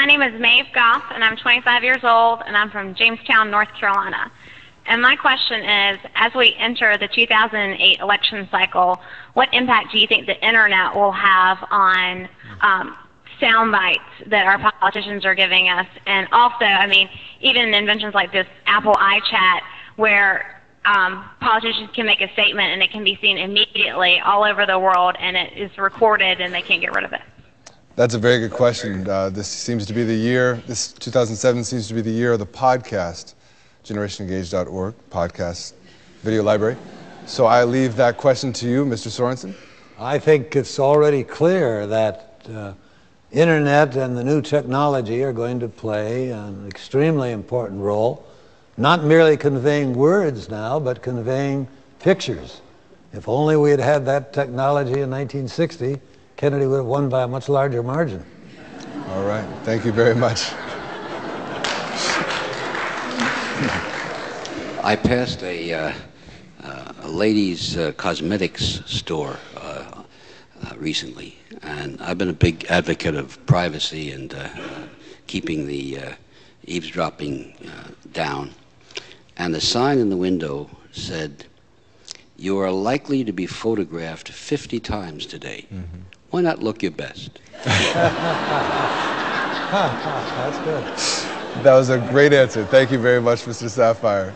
My name is Maeve Goff, and I'm 25 years old, and I'm from Jamestown, North Carolina. And my question is, as we enter the 2008 election cycle, what impact do you think the internet will have on um, sound bites that our politicians are giving us? And also, I mean, even inventions like this Apple iChat, where um, politicians can make a statement and it can be seen immediately all over the world, and it is recorded and they can't get rid of it. That's a very good question. Uh, this seems to be the year, this 2007 seems to be the year of the podcast, generationengage.org, podcast video library. So I leave that question to you, Mr. Sorensen. I think it's already clear that uh, internet and the new technology are going to play an extremely important role, not merely conveying words now, but conveying pictures. If only we had had that technology in 1960, Kennedy would have won by a much larger margin. All right. Thank you very much. I passed a, uh, uh, a ladies' uh, cosmetics store uh, uh, recently, and I've been a big advocate of privacy and uh, keeping the eavesdropping down. And the sign in the window said, You are likely to be photographed 50 times today. Mm-hmm. Why not look your best? That's good. That was a great answer. Thank you very much, Mr. Safire.